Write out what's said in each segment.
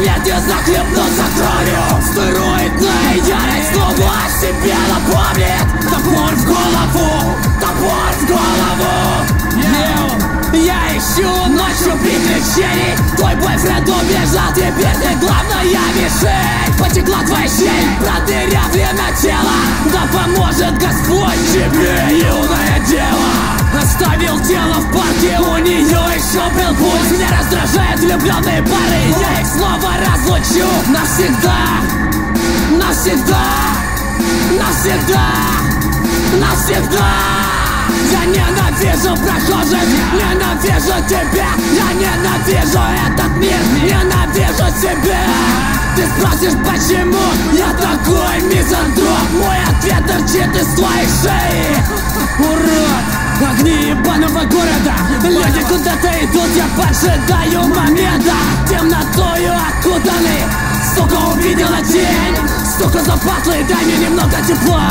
последний захлебнулся кровью Стероидная ярость снова о себе напомнит. Топор в голову, топор в голову. Я ищу ночью приключений. Твой бойфренд убежал, теперь ты главная мишень. Потекла твоя щель, продырявлено тело. Да поможет Господь тебе, юное дело. Оставил тело в парке, у нее еще был пульс. Меня раздражает влюбленные пары. Я их снова разлучу. Навсегда. Навсегда. Навсегда. Навсегда. Я ненавижу прохожих. Ненавижу тебя. Я ненавижу этот мир. Ненавижу себя Ты спросишь почему Я такой мизантроп? Мой ответ торчит из твоей шеи ебаного города. Люди куда-то идут Я поджидаю момента. Темнотою окутаны. Сука увидела тень. Сука запахла и дай мне немного тепла.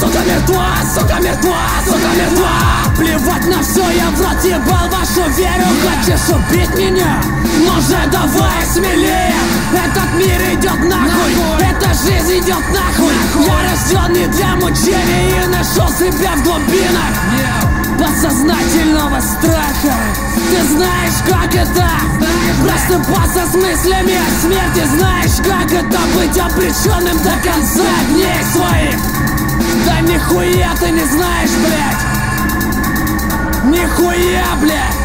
Сука мертва, сука мертва, сука мертва. Плевать на все, я в рот ебал вашу веру. Хочешь убить меня? Ну же давай смелее Этот мир идет нахуй. Эта жизнь идет нахуй. Я рожденный для мучений И нашел себя в глубинах подсознательного страха. Ты знаешь, как это? Просыпаться с мыслями о смерти. Знаешь, как это быть обреченным до конца дней своих? Да нихуя ты не знаешь, блядь. Нихуя, блядь